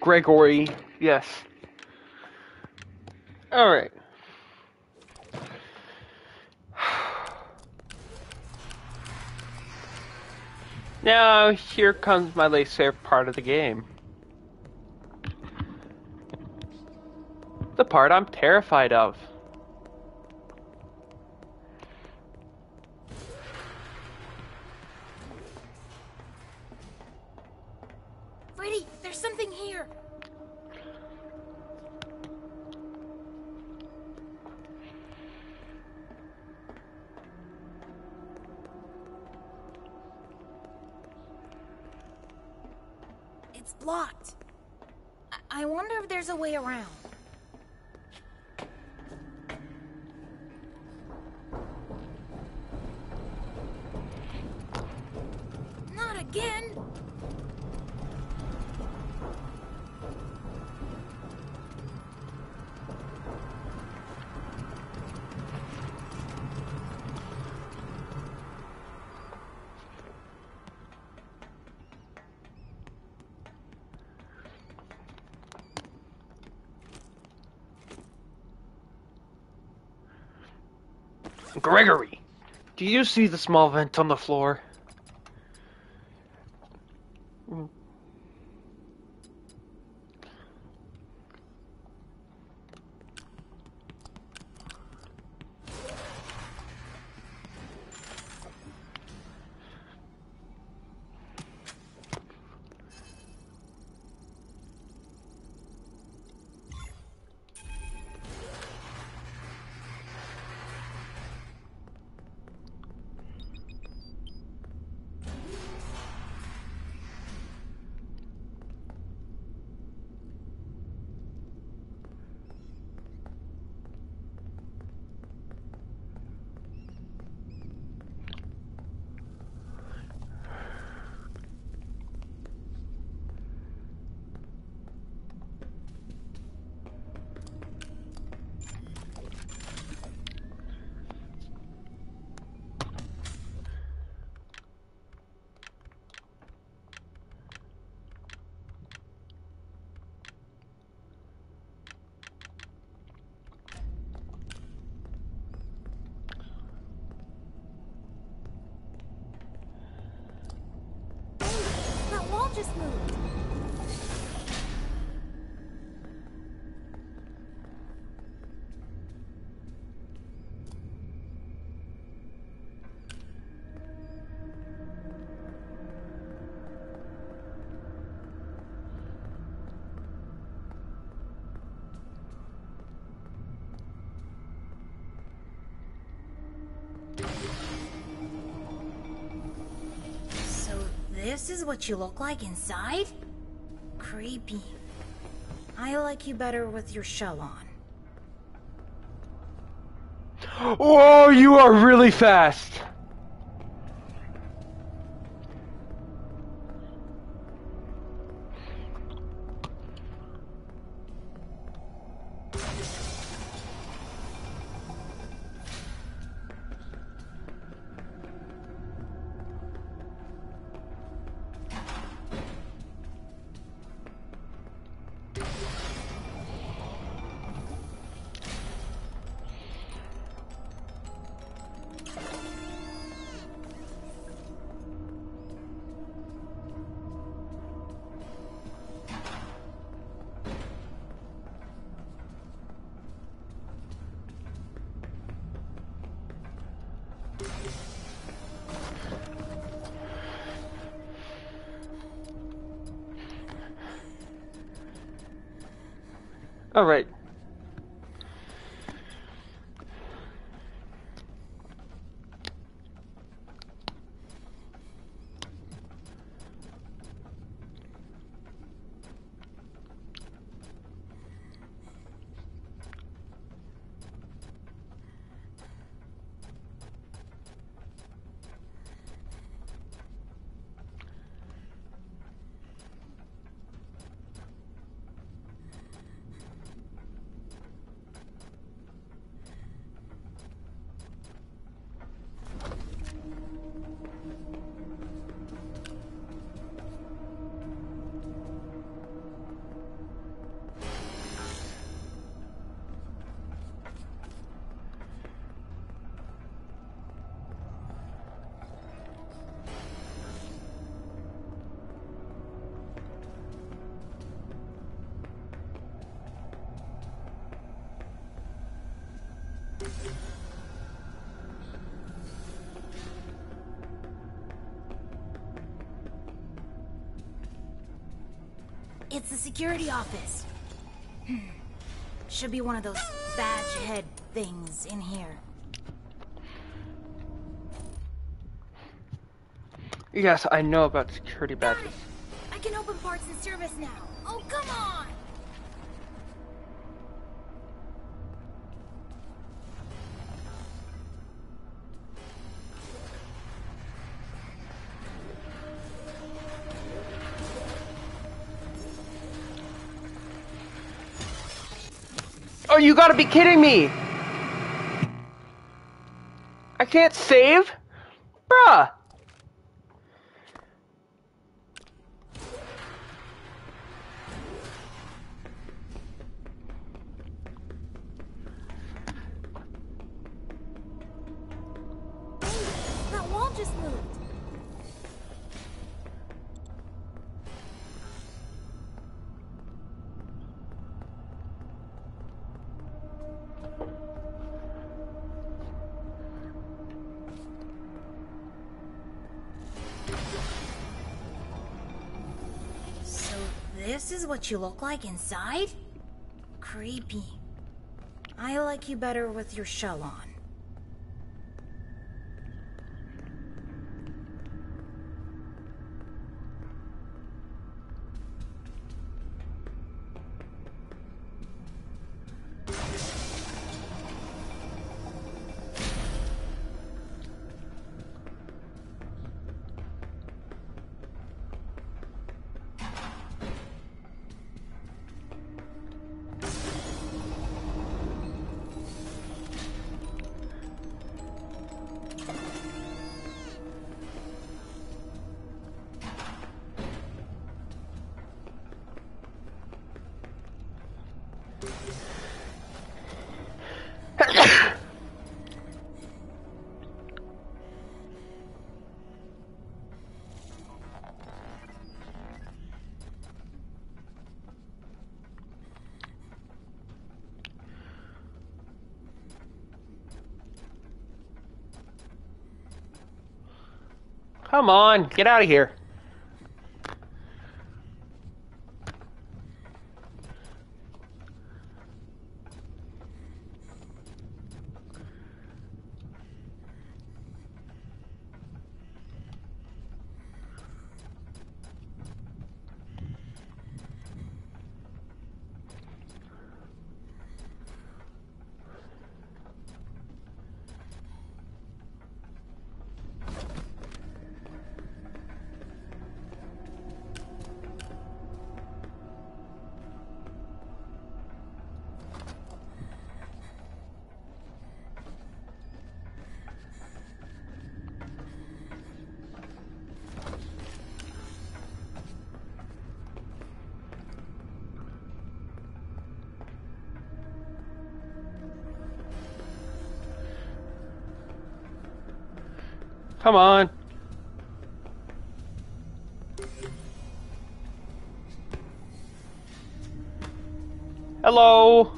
Gregory, yes. Alright. Now, here comes my least favorite part of the game. The part I'm terrified of. Gregory, do you see the small vent on the floor? That wall just moved. This is what you look like inside? Creepy. I like you better with your shell on. Whoa, you are really fast! It's the security office. Should be one of those badge head things in here. Yes, I know about security badges. I can open parts and service now. Oh, come on! You gotta be kidding me! I can't save? What you look like inside? Creepy. I like you better with your shell on. Come on, get out of here. Come on. Hello.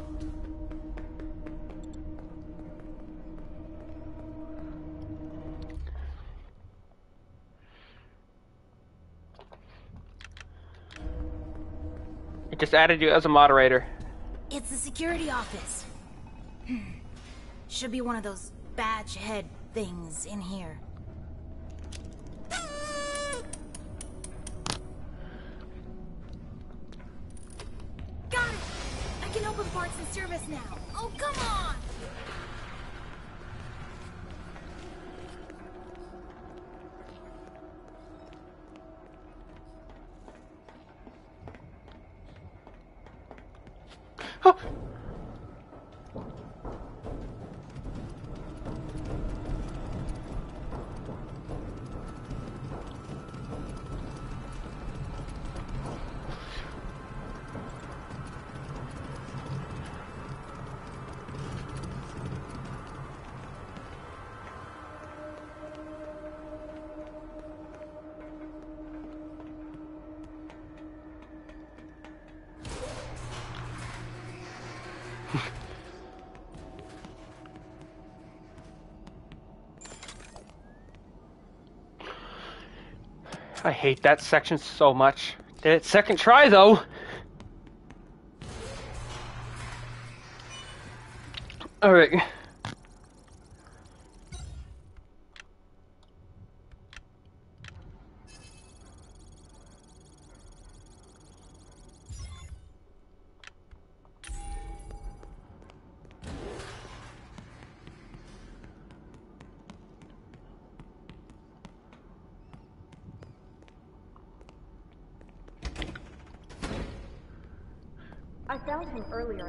It just added you as a moderator. It's the security office. Hmm. Should be one of those badge head things in here. Got it! Parts and service now. Oh, come on! I hate that section so much. Did it second try though.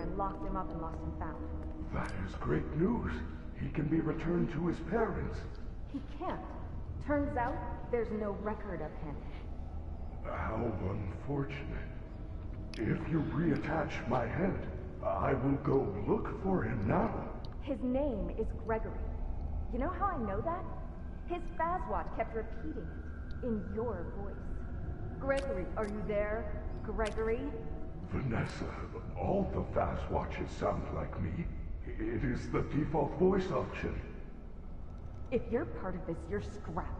And locked him up in Lost and Found. That is great news. He can be returned to his parents. He can't. Turns out, there's no record of him. How unfortunate. If you reattach my head, I will go look for him now. His name is Gregory. You know how I know that? His Fazwatch kept repeating it in your voice. Gregory, are you there? Gregory? Vanessa, all the Fazwatches sound like me. It is the default voice option. If you're part of this, you're scrap.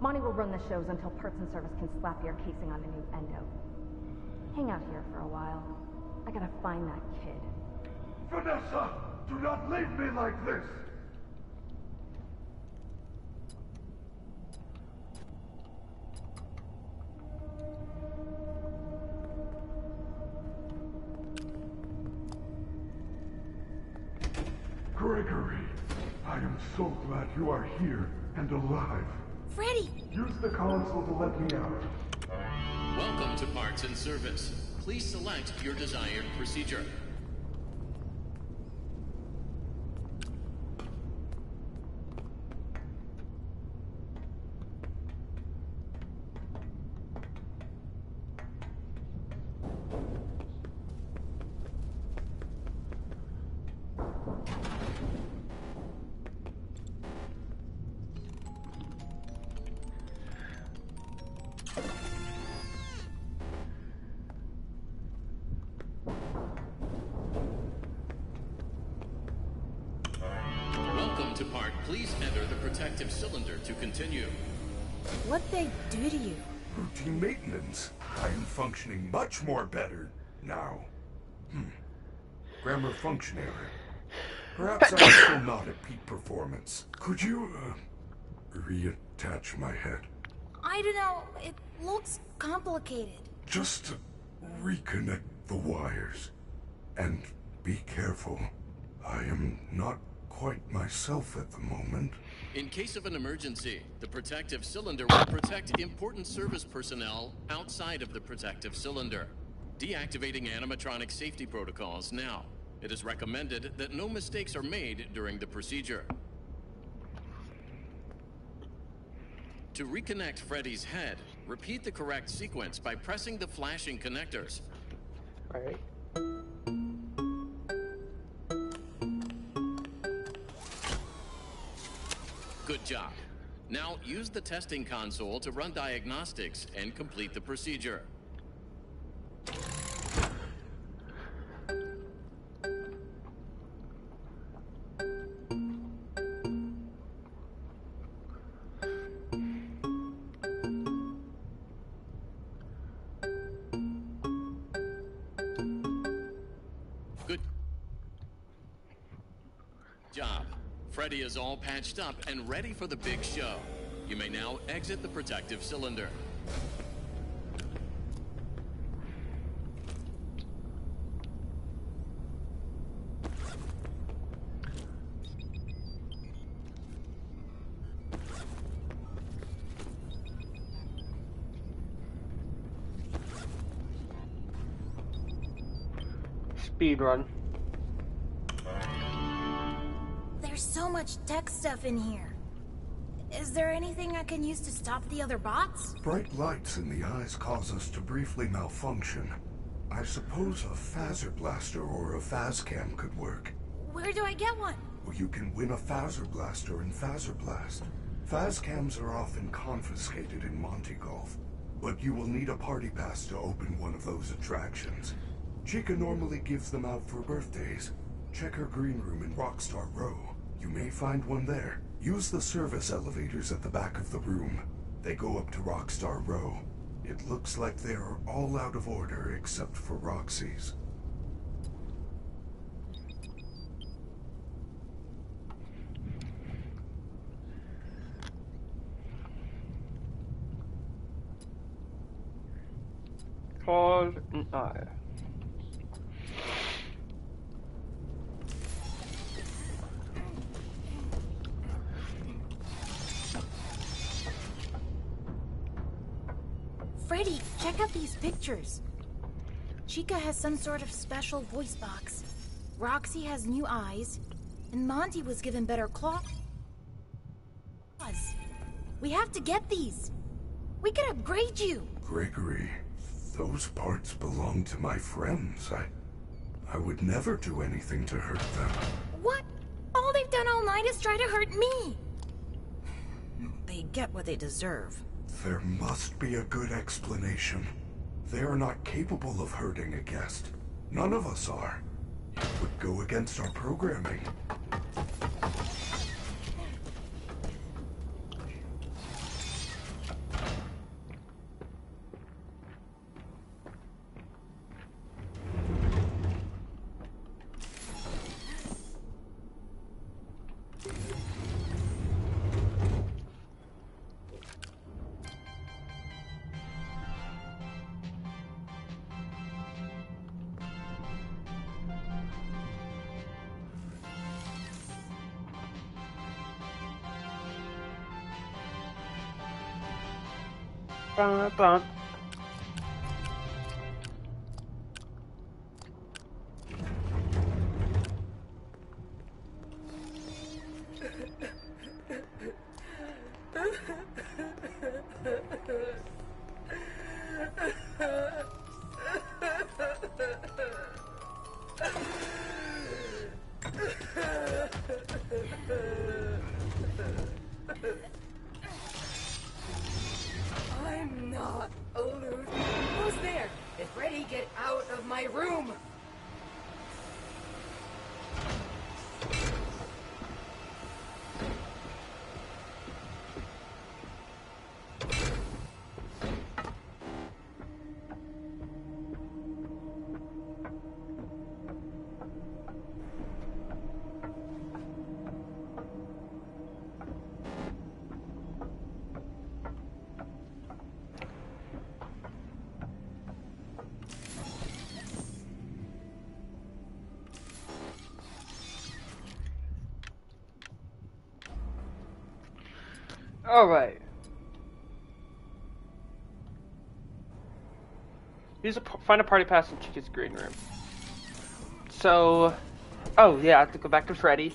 Monty will run the shows until Parts and Service can slap your casing on a new endo. Hang out here for a while. I gotta find that kid. Vanessa, do not leave me like this! Gregory, I am so glad you are here and alive. Freddy! Use the console to let me out. Welcome to Parts and Service. Please select your desired procedure. Much more better now. Hmm. Grammar function error. Perhaps I'm still not at peak performance. Could you, uh, reattach my head? I don't know. It looks complicated. Just reconnect the wires. And be careful. I am not quite myself at the moment. In case of an emergency, the protective cylinder will protect important service personnel outside of the protective cylinder. Deactivating animatronic safety protocols now. It is recommended that no mistakes are made during the procedure. To reconnect Freddy's head, repeat the correct sequence by pressing the flashing connectors. Alright. Good job. Now use the testing console to run diagnostics and complete the procedure. Is all patched up and ready for the big show. You may now exit the protective cylinder. Speed run. Much tech stuff in here. Is there anything I can use to stop the other bots? Bright lights in the eyes cause us to briefly malfunction. I suppose a Fazer Blaster or a Fazcam could work. Where do I get one? Well, you can win a Fazer Blaster in Fazer Blast. Fazcams are often confiscated in Monty Golf, but you will need a party pass to open one of those attractions. Chica normally gives them out for birthdays. Check her green room in Rockstar Row. You may find one there. Use the service elevators at the back of the room. They go up to Rockstar Row. It looks like they are all out of order except for Roxy's. Called an eye. Some sort of special voice box. Roxy has new eyes. And Monty was given better claws. We have to get these. We could upgrade you. Gregory, those parts belong to my friends. I... I would never do anything to hurt them. What? All they've done all night is try to hurt me. They get what they deserve. There must be a good explanation. They are not capable of hurting a guest. None of us are. It would go against our programming. Bum, bum. Alright. Use a find a party pass in Chica's green room. So, oh yeah, I have to go back to Freddy.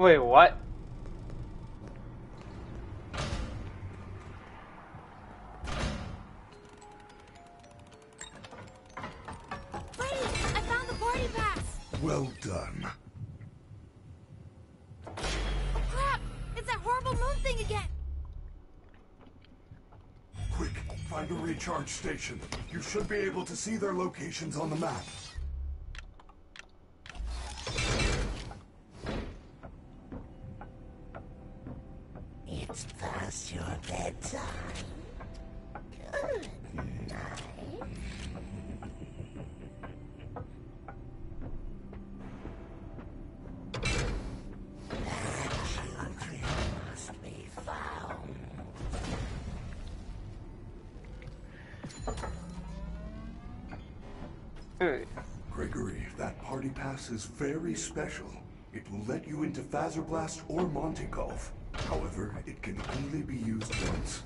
Wait, what? Freddy, I found the party pass. Well done. Oh crap! It's that horrible moon thing again. Quick, find a recharge station. You should be able to see their locations on the map. Is very special. It will let you into Blast or Monty Golf. However, it can only be used once.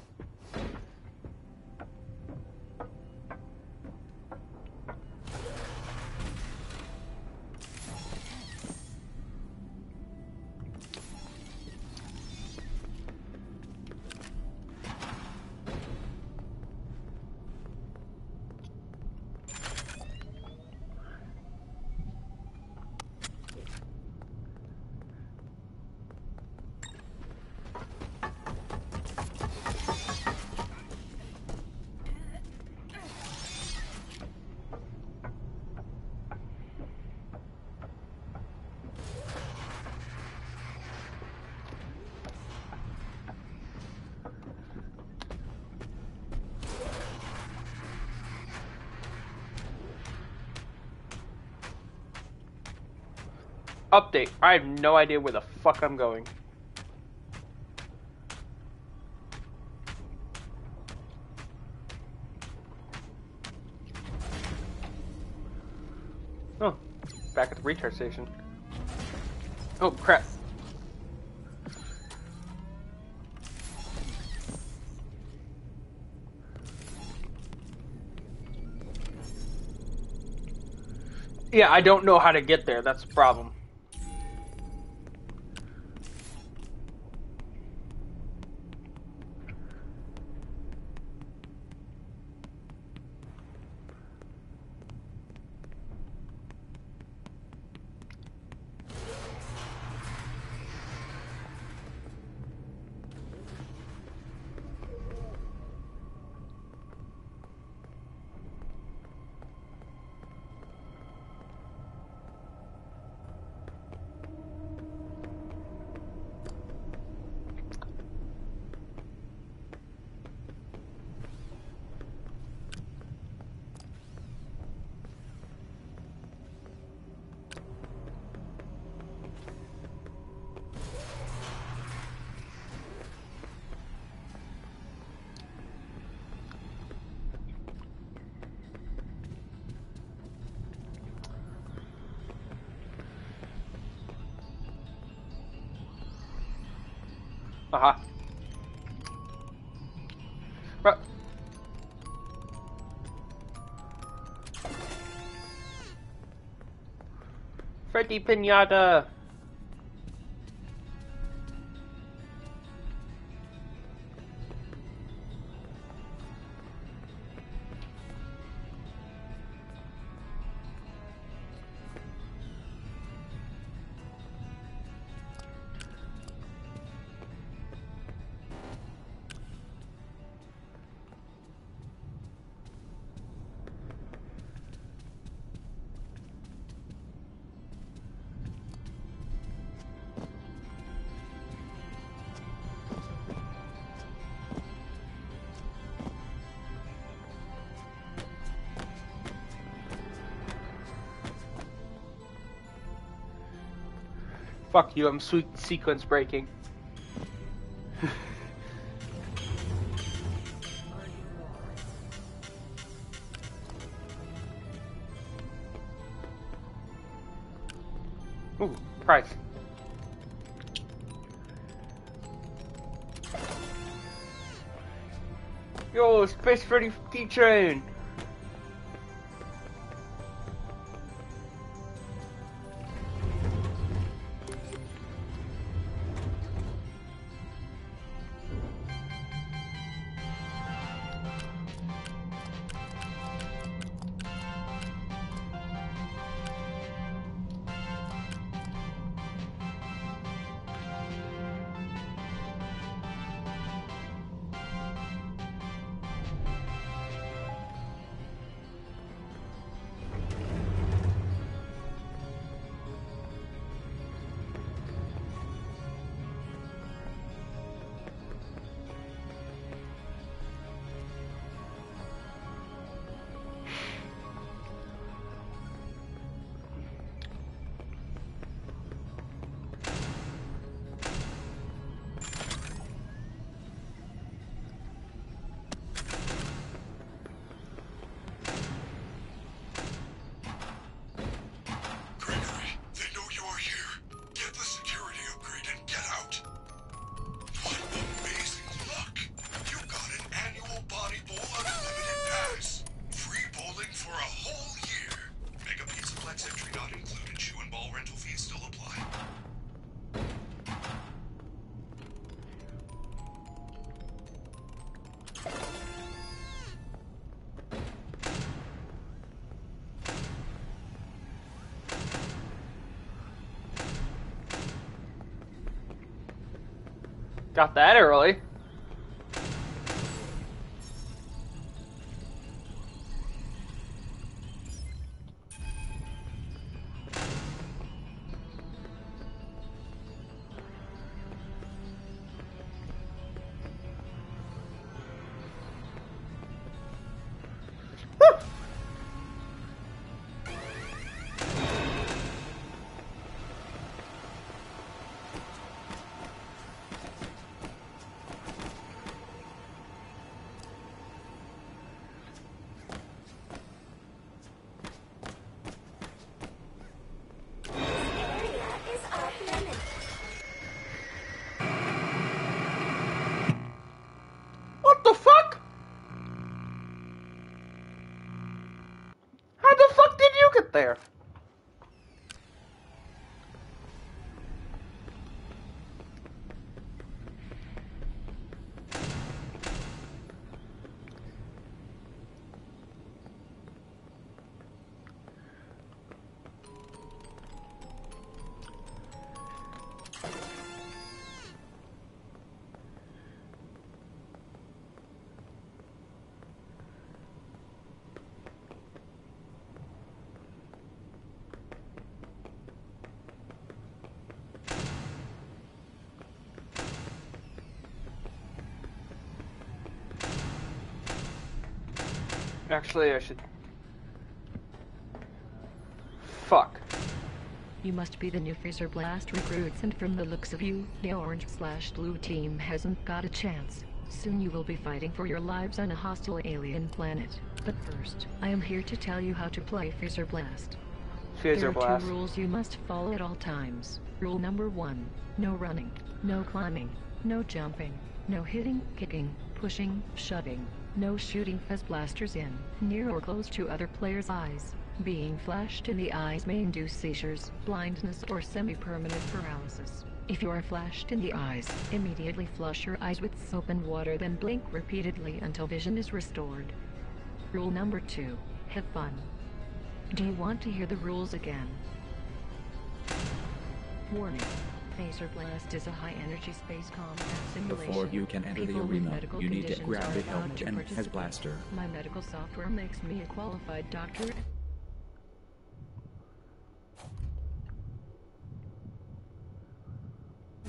Update. I have no idea where the fuck I'm going. Oh, back at the recharge station. Oh crap. Yeah, I don't know how to get there. That's the problem. Bro. Freddy Pinata. Fuck you, I'm sweet sequence breaking. Ooh, price. Yo, Space Freddy D-Train! Got that early. Actually, I should. Fuck. You must be the new Fazer Blast recruits and from the looks of you, the orange slash blue team hasn't got a chance. Soon you will be fighting for your lives on a hostile alien planet. But first, I am here to tell you how to play Fazer Blast. there are blast. two rules you must follow at all times. Rule number one, no running, no climbing, no jumping, no hitting, kicking, pushing, shoving, no shooting Fazer Blasters in, near or close to other players' eyes. Being flashed in the eyes may induce seizures, blindness or semi-permanent paralysis. If you are flashed in the eyes, immediately flush your eyes with soap and water then blink repeatedly until vision is restored. Rule number two, have fun. Do you want to hear the rules again? Warning. Fazer Blast is a high-energy space combat simulation. Before you can enter the People with arena, you need to grab the helmet and participate. Blaster. My medical software makes me a qualified doctor.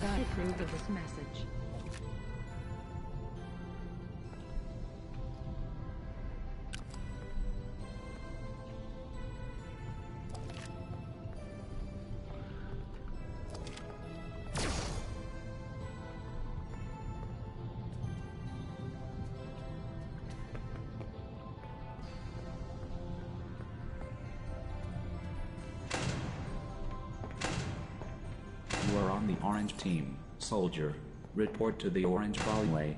I approve of this message. Orange team, soldier. Report to the orange hallway.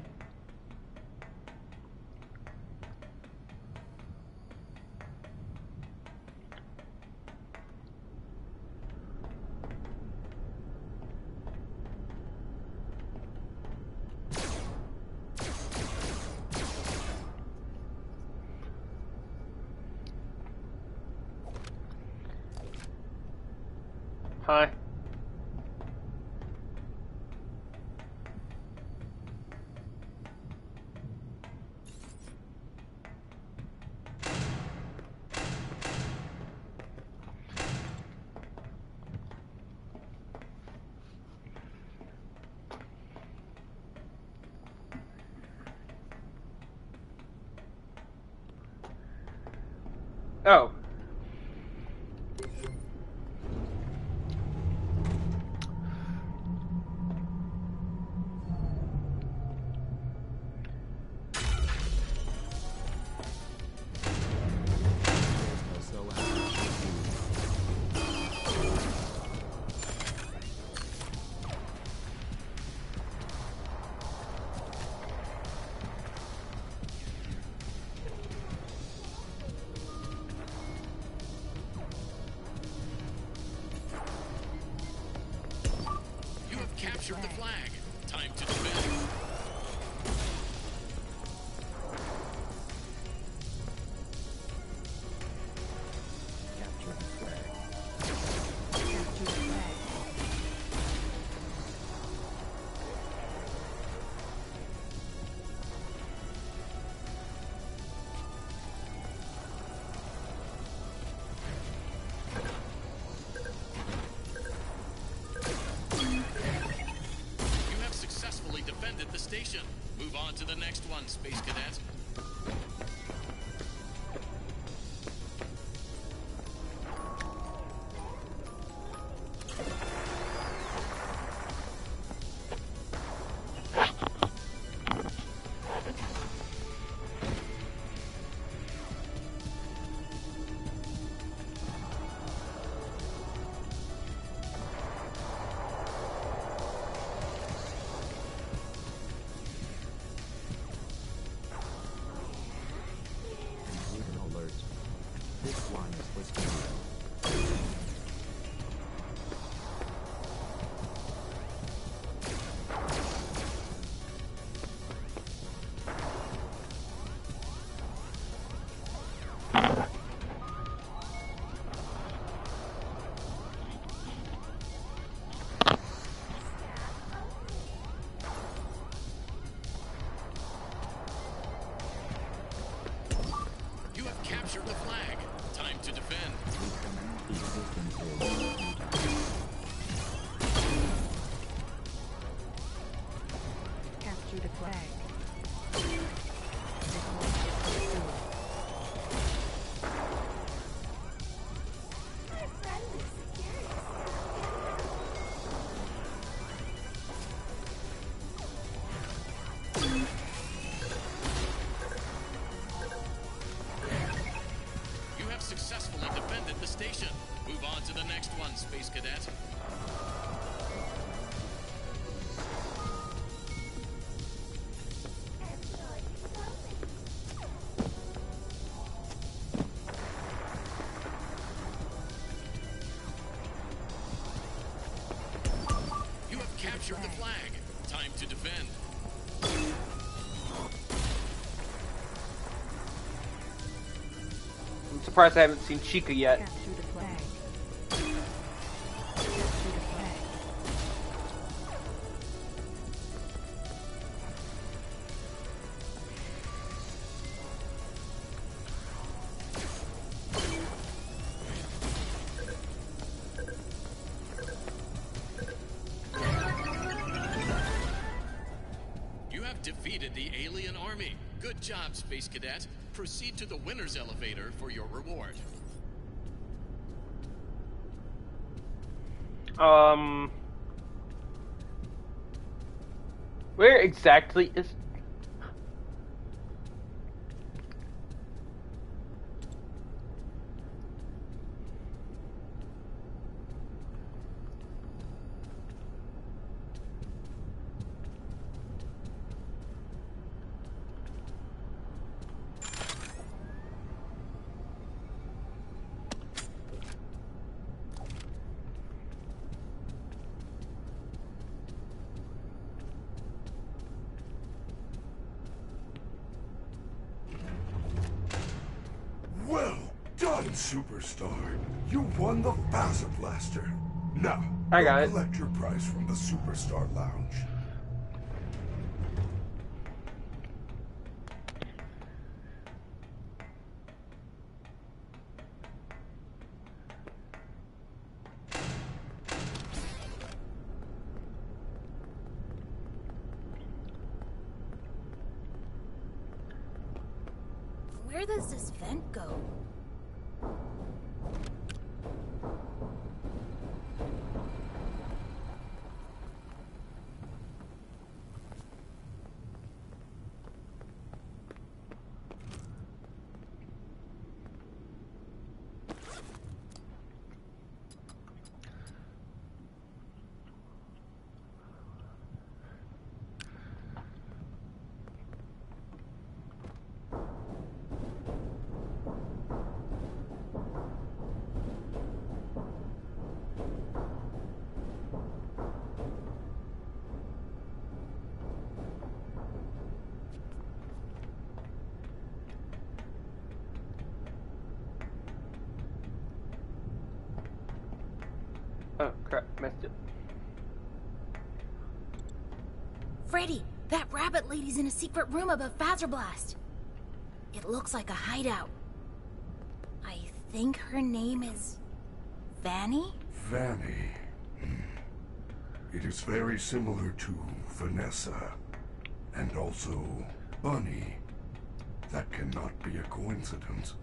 The flag. Time to defend. On to the next one, Space Cadet. Space Cadet. You have captured the flag. Time to defend. I'm surprised I haven't seen Chica yet. Proceed to the winner's elevator for your reward. Um, where exactly is? Superstar Lounge. Rabbit lady's in a secret room above Blast. It looks like a hideout. I think her name is Vanny? Vanny. Hmm. It is very similar to Vanessa. And also, Bunny. That cannot be a coincidence.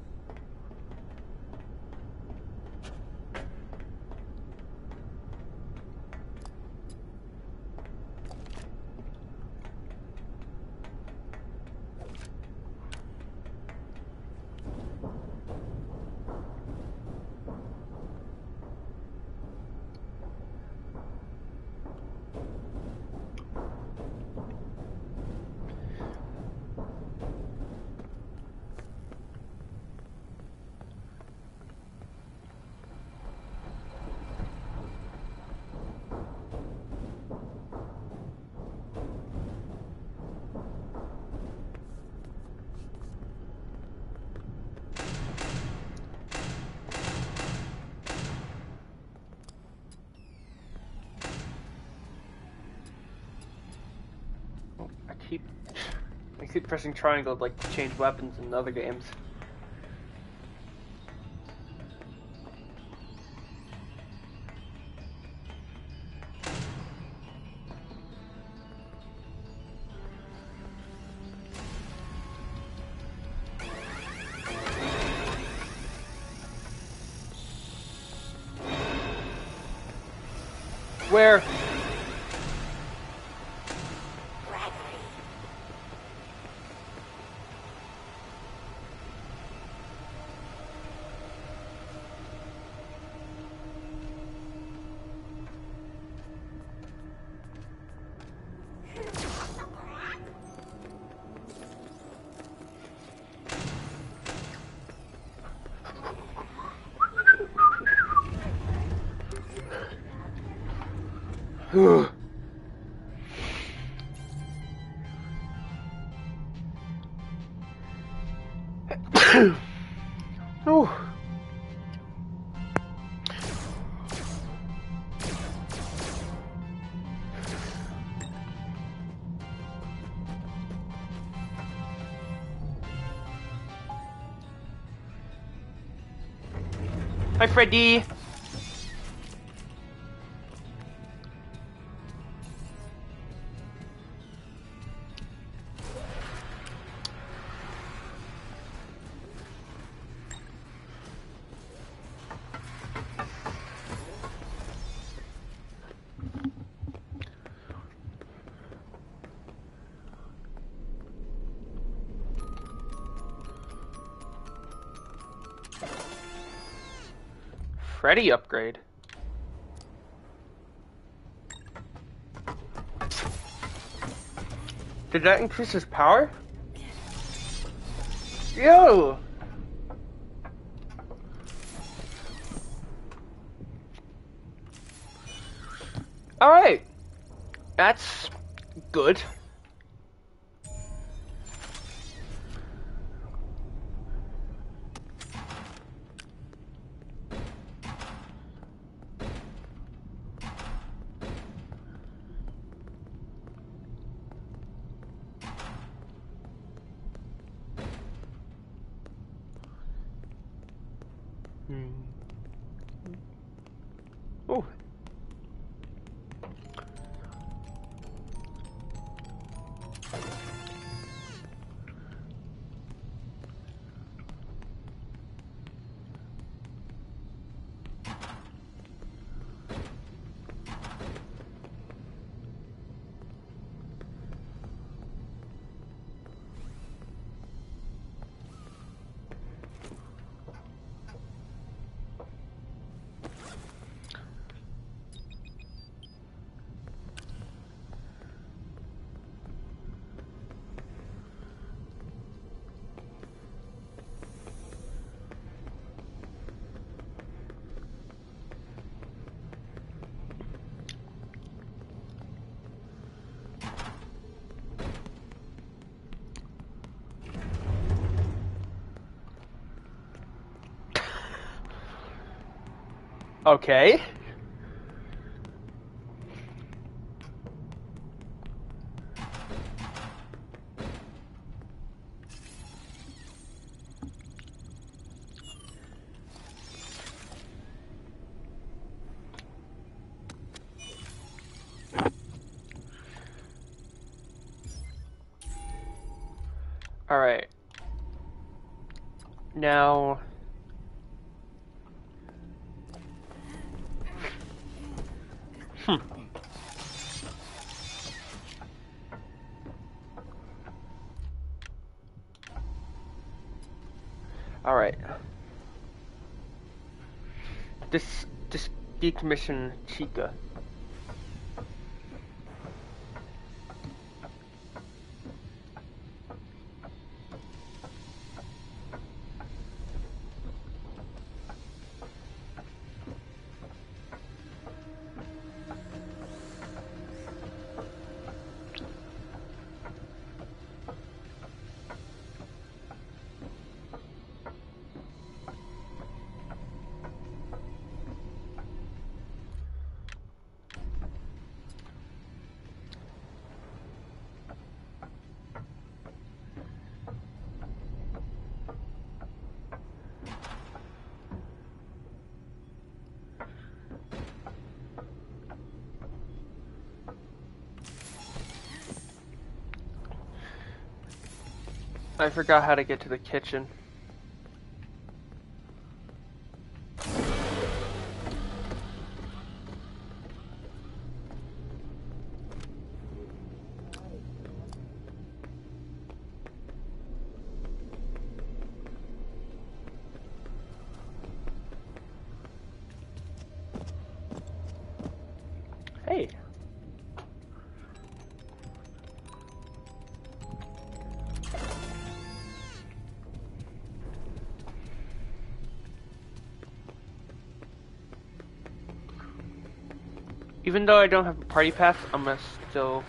Pressing triangle like to change weapons in other games. Oh. Hi, Freddy. Freddy upgrade. Did that increase his power? Yo! Alright. That's good. Okay. All right. Now decommission Chica. I forgot how to get to the kitchen. Even though I don't have a party pass, I'm gonna still.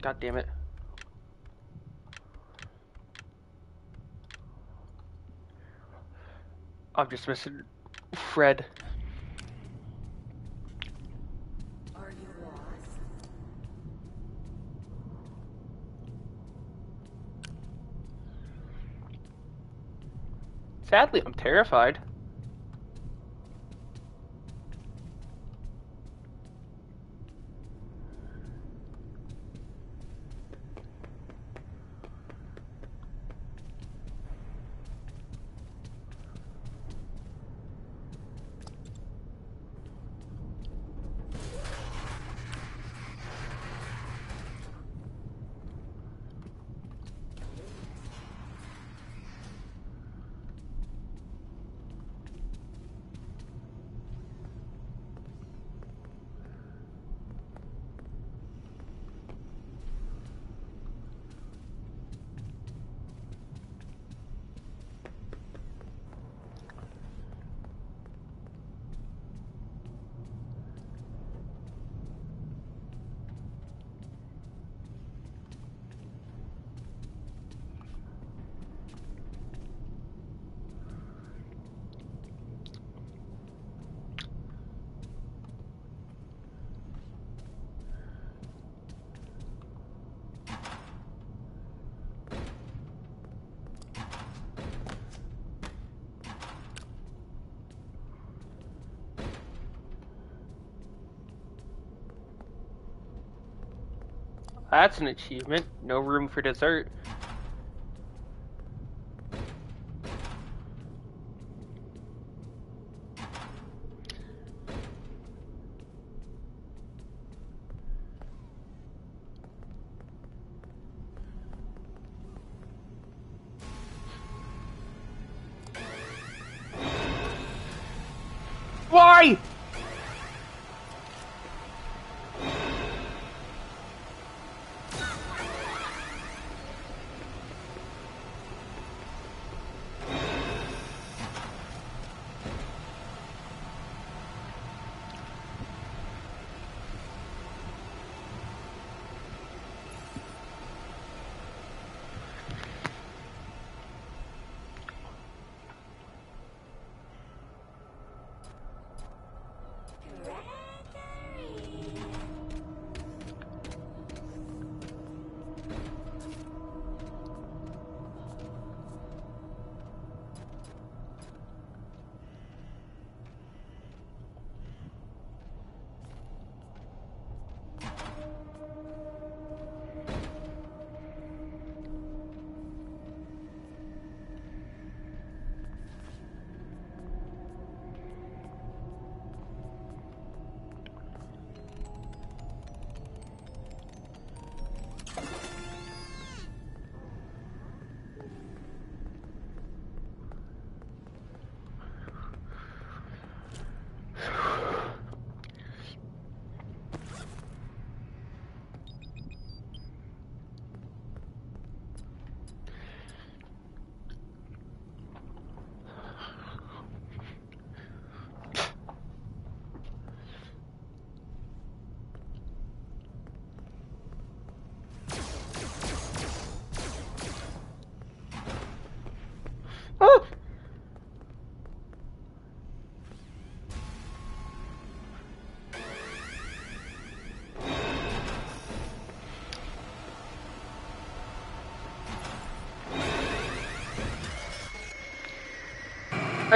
God damn it. I'm just missing Fred. Are you lost? Sadly, I'm terrified. That's an achievement. No room for dessert. Why?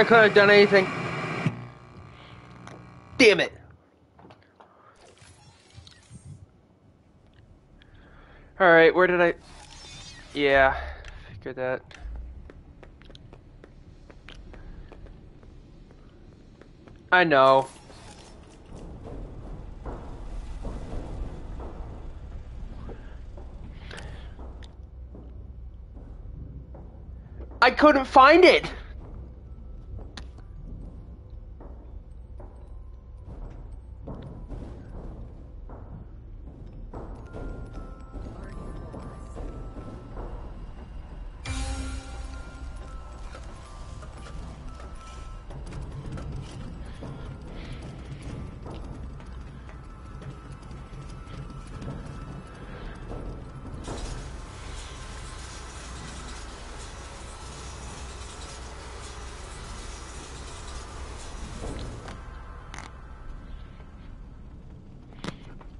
I couldn't have done anything. Damn it. Alright, where did I... Yeah, figured that. I know. I couldn't find it!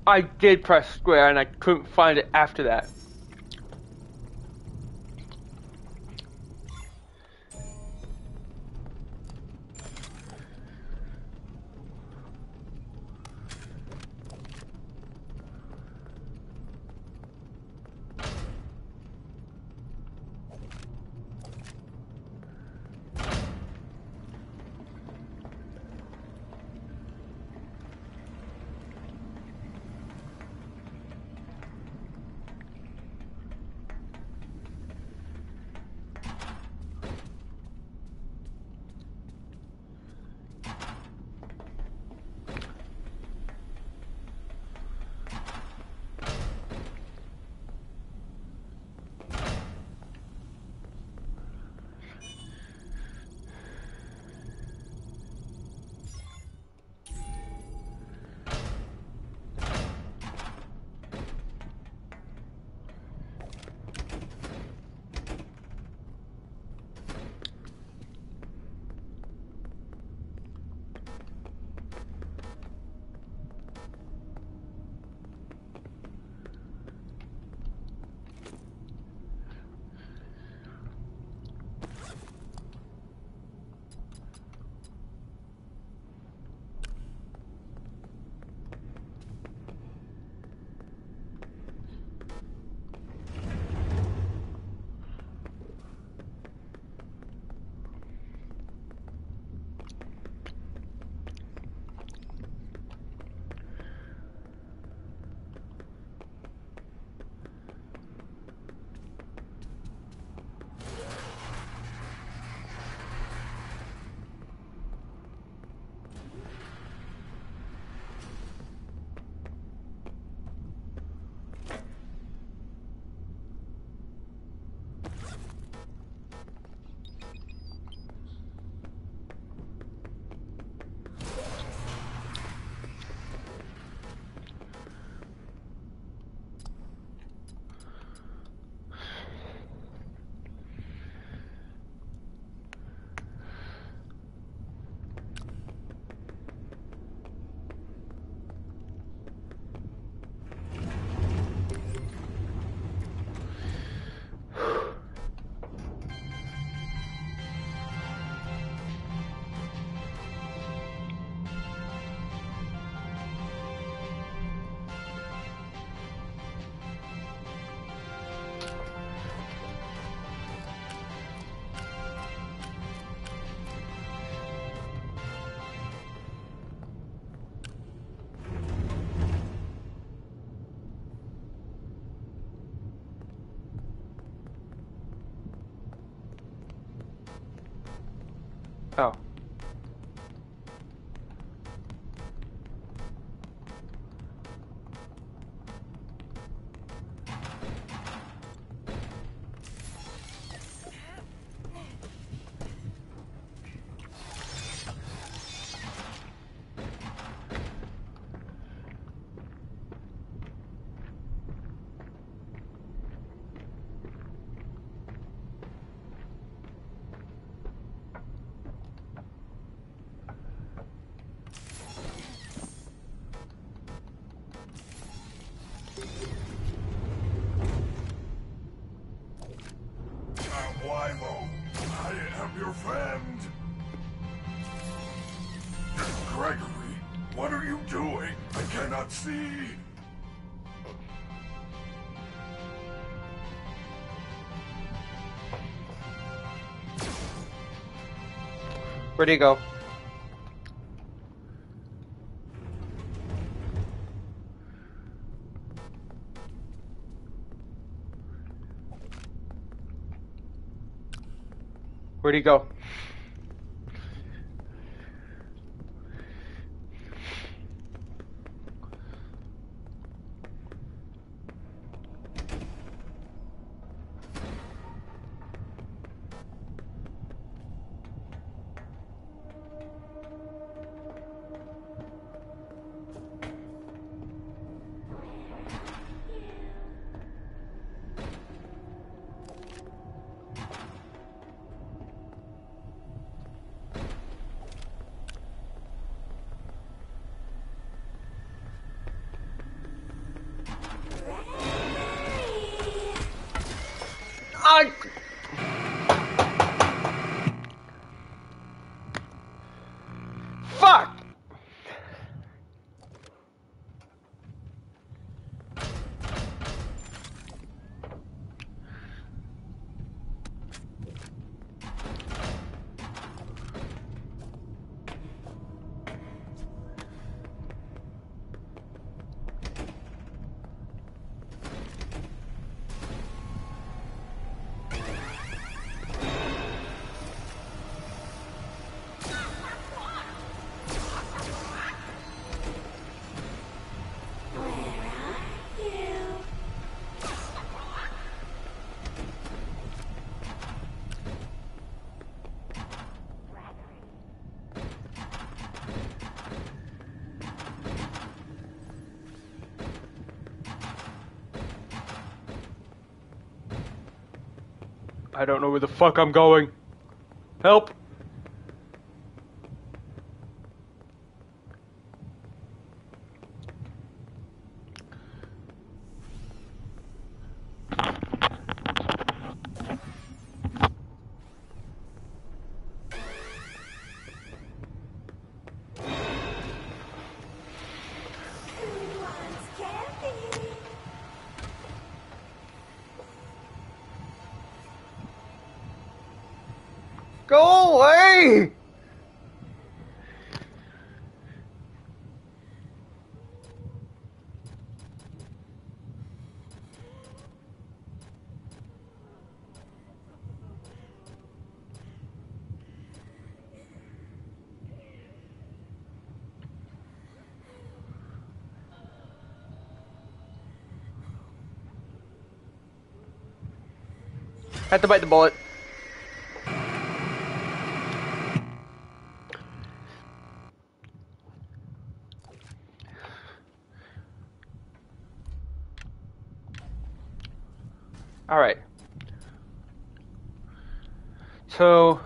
I did press square and I couldn't find it after that. Where'd he go? Where'd he go? I. I don't know where the fuck I'm going. Help! Go away! Had to bite the bullet. All right. So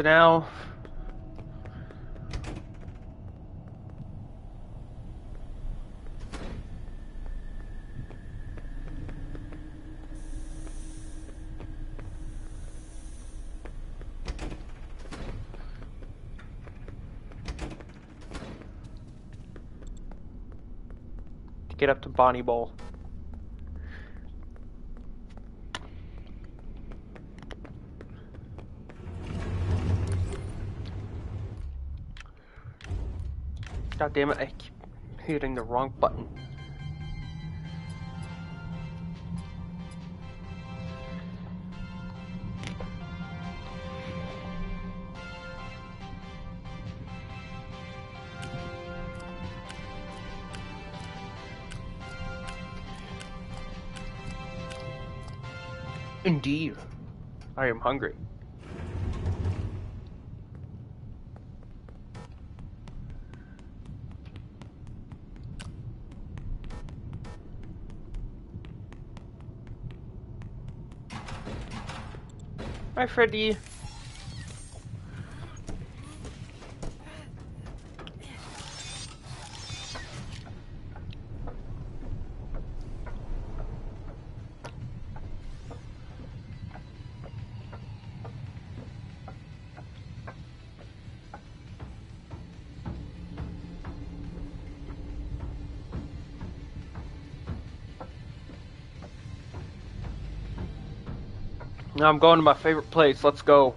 So now. Get up to Bonnie Bowl. God damn it, I keep hitting the wrong button. Indeed. I am hungry. Hi, Freddy. Now I'm going to my favorite place. Let's go.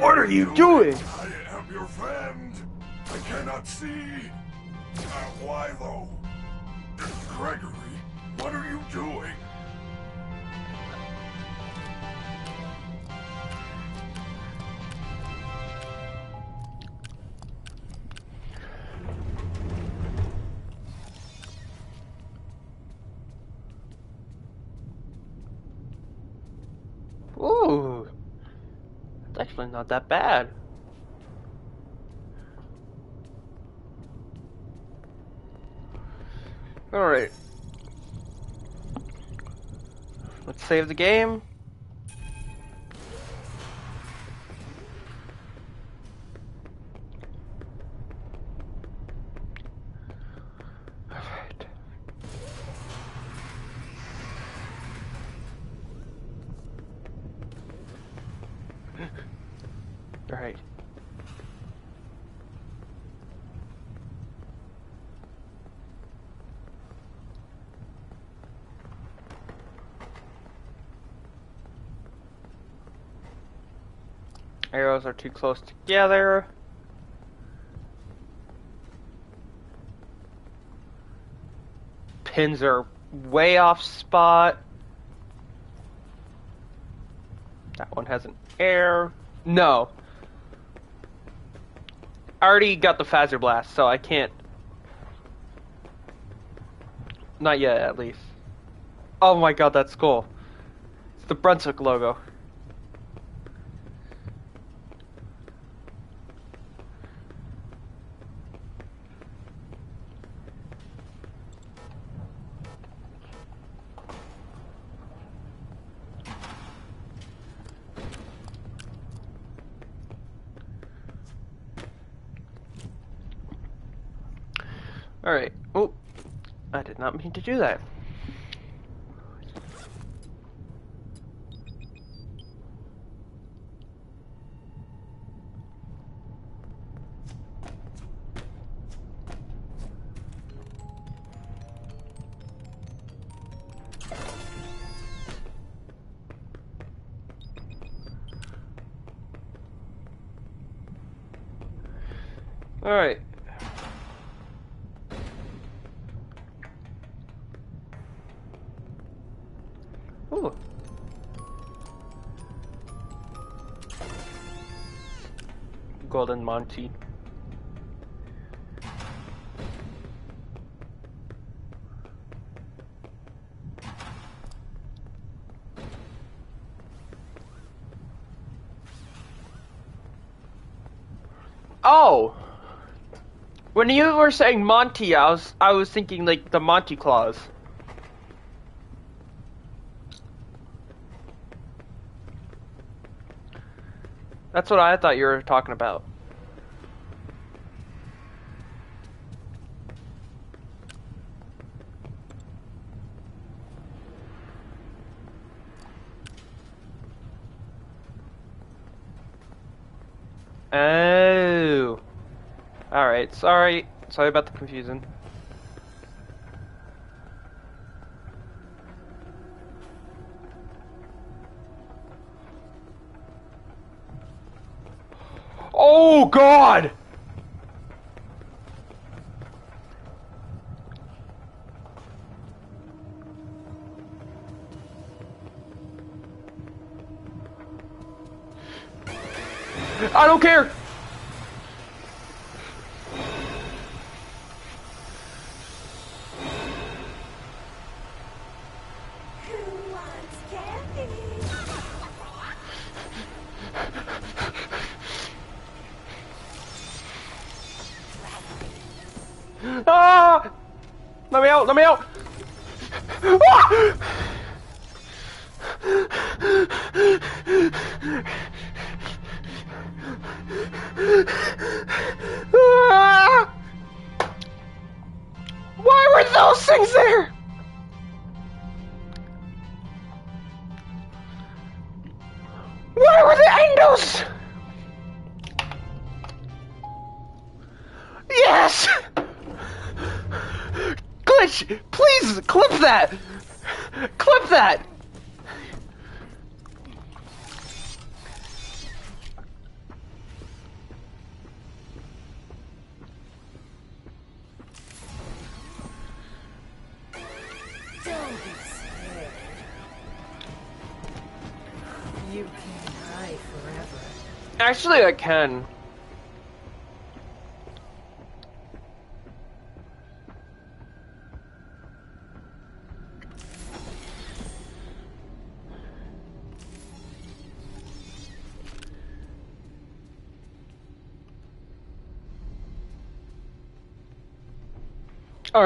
What are you doing? I am your friend. I cannot see. Uh, Wylo. Gregory, what are you doing? Not that bad. Alright. Let's save the game. Alright. Alright. Too close together. Pins are way off spot. That one has an air. No. I already got the Fazer Blast, so I can't. Not yet, at least. Oh my god, that's cool. It's the Brunswick logo. do that. Alright. Golden Monty. Oh! When you were saying Monty, I was I was thinking like the Monty Claws. That's what I thought you were talking about. Oh. Alright, sorry. About the confusion. Oh god! I don't care! Actually, I can. All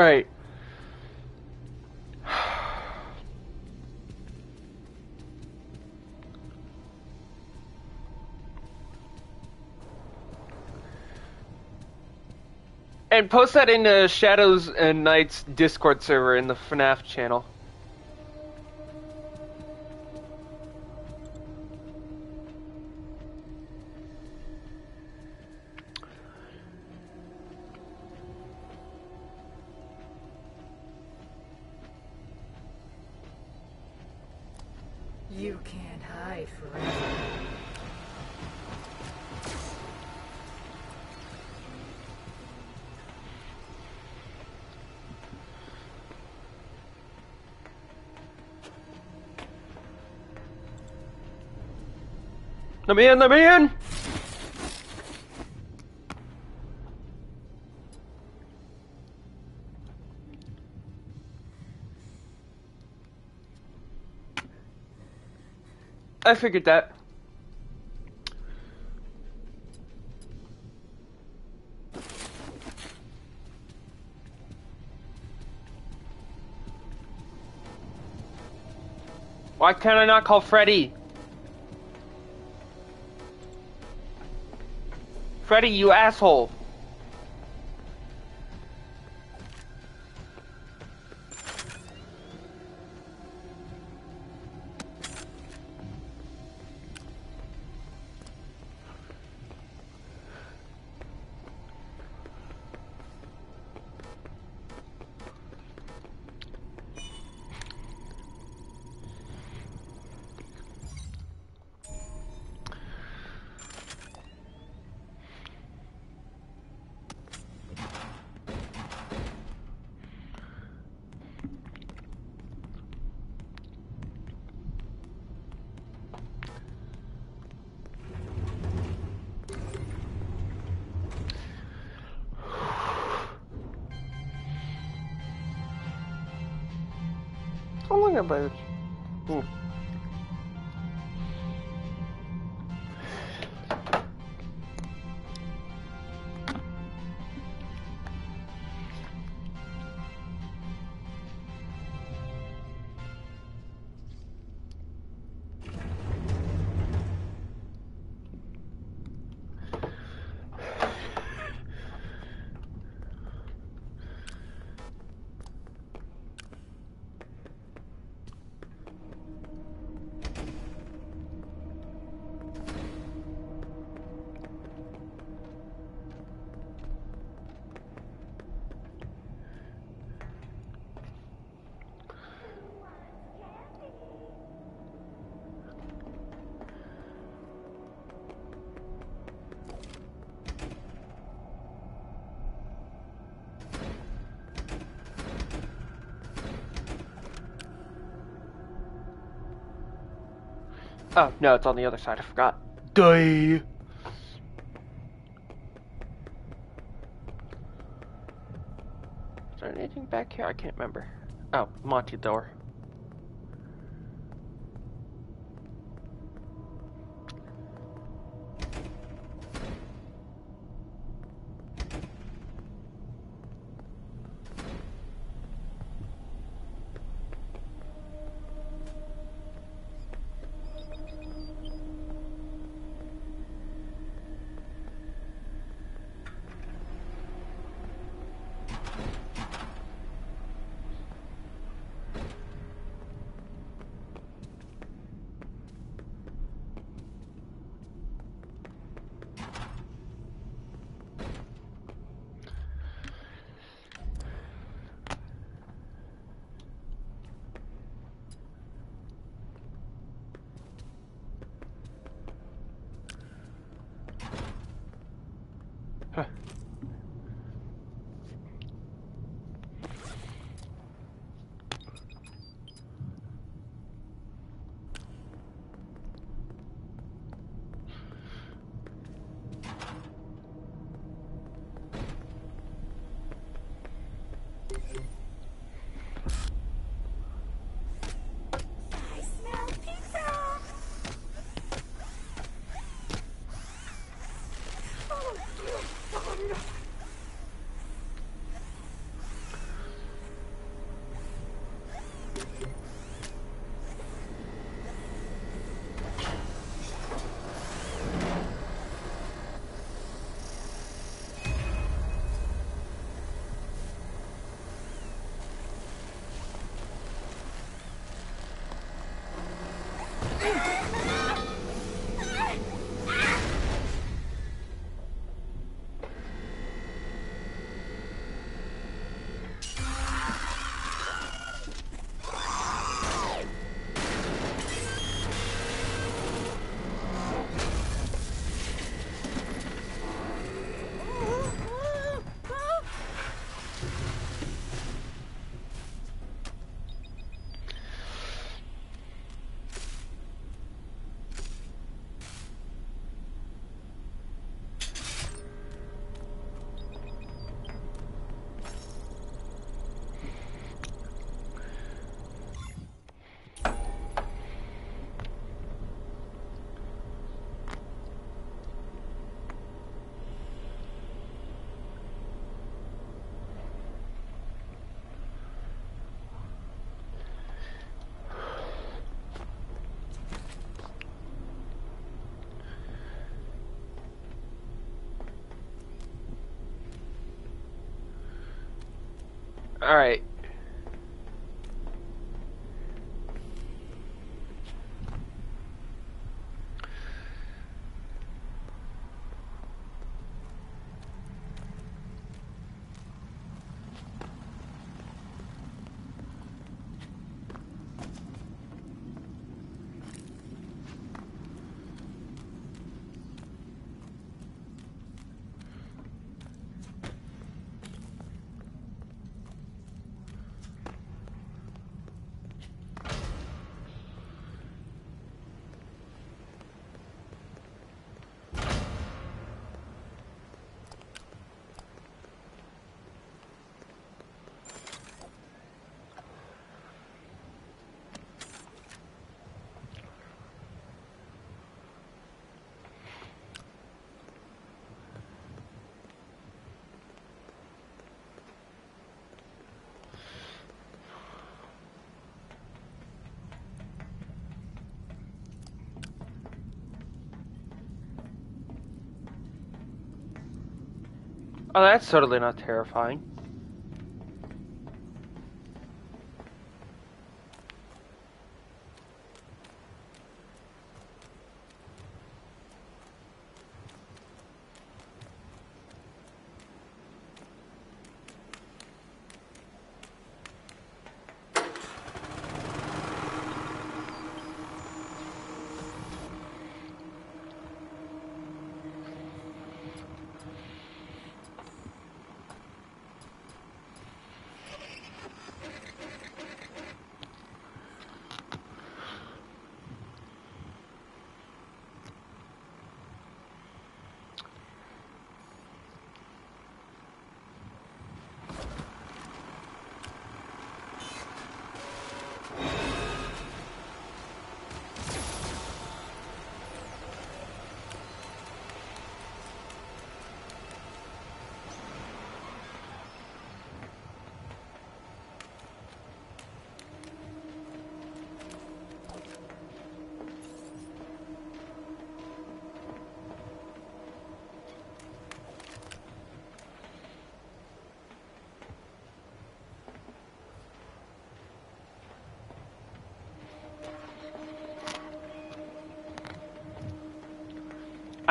And post that in the Shadows and Knights Discord server in the FNAF channel. Let me in, let me in! I figured that. Why can't I not call Freddy? Freddy, you asshole. How Oh, no, it's on the other side. I forgot. Die. Is there anything back here? I can't remember. Oh, Monty door. Hey! Alright. Oh, that's totally not terrifying.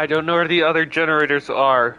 I don't know where the other generators are.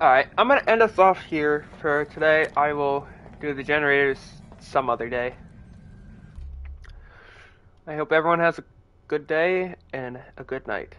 Alright, I'm gonna end us off here for today. I will do the generators some other day. I hope everyone has a good day and a good night.